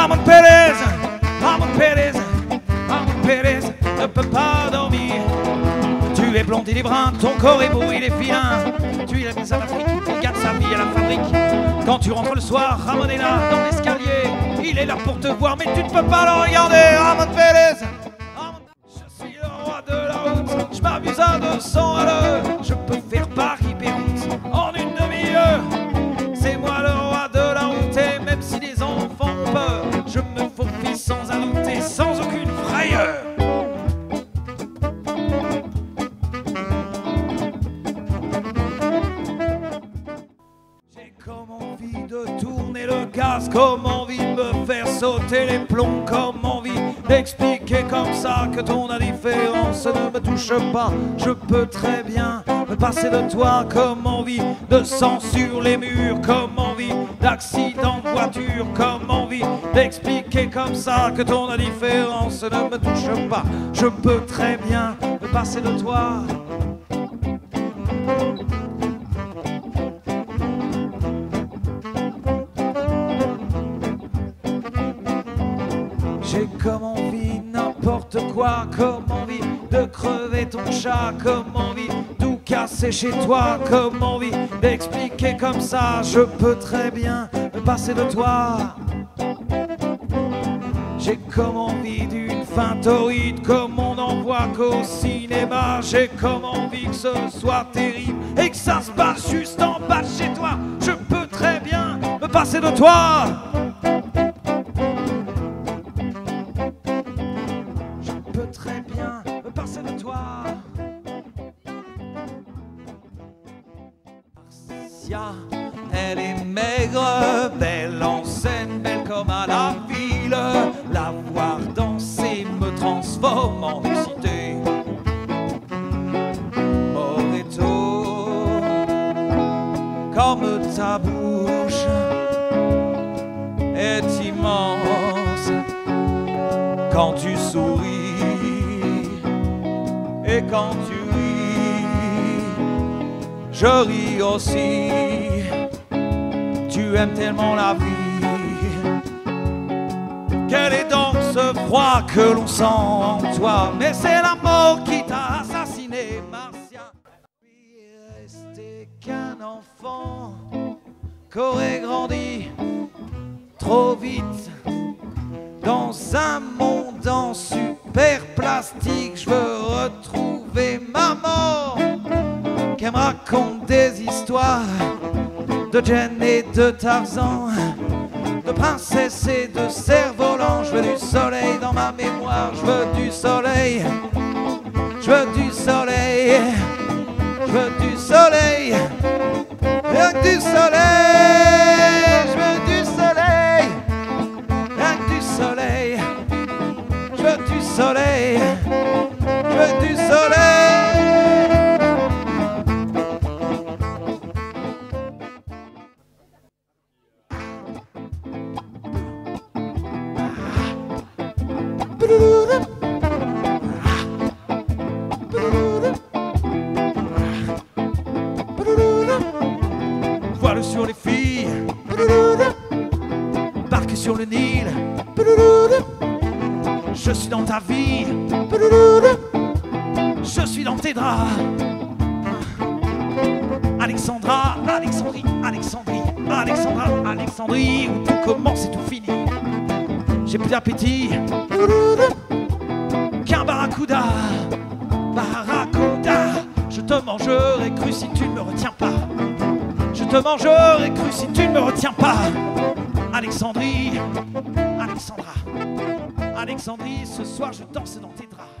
Ramon Pérez, Ramon Pérez, Ramon Pérez ne peut pas dormir. Tu es blond, il est brun, ton corps est beau, il est filin. Tu es la mise à l'Afrique, il garde sa vie à la fabrique. Quand tu rentres le soir, Ramon est là dans l'escalier. Il est là pour te voir, mais tu ne peux pas le regarder, Ramon envie de tourner le gaz, comme envie de me faire sauter les plombs, comme envie d'expliquer comme ça que ton indifférence ne me touche pas. Je peux très bien me passer de toi, comme envie de sang sur les murs, comme envie d'accident de voiture, comme envie d'expliquer comme ça que ton indifférence ne me touche pas. Je peux très bien me passer de toi. J'ai comme envie n'importe quoi, comme envie de crever ton chat, comme envie tout casser chez toi, comme envie d'expliquer comme ça, je peux très bien me passer de toi. J'ai comme envie d'une fin comme on n'en voit qu'au cinéma. J'ai comme envie que ce soit terrible et que ça se passe juste en bas de chez toi. Je peux très bien me passer de toi. Bien me passer de toi. Marcia, elle est maigre, belle en scène, belle comme à la ville. La voir danser me transforme en cité. Moreto, comme ta bouche est immense quand tu souris quand tu ris, je ris aussi. Tu aimes tellement la vie. Quel est donc ce froid que l'on sent en toi? Mais c'est la mort qui t'a assassiné, Martien. Resté qu'un enfant qu'aurait grandi trop vite dans un monde en super plastique, je veux retrouver raconte des histoires de Jen et de Tarzan, de princesse et de cerf-volant. Je veux du soleil dans ma mémoire, je veux du soleil, je du Voile sur les filles barque sur le Nil. Je suis dans ta vie. Je suis dans tes draps. Alexandra, Alexandrie, Alexandrie, Alexandra, Alexandrie, où tout commence et tout finit. J'ai plus d'appétit qu'un barracuda. Barracuda, je te mangerai cru si tu ne me retiens pas. Je te mangerai cru si tu ne me retiens pas. Alexandrie, Alexandra, Alexandrie, ce soir je danse dans tes draps.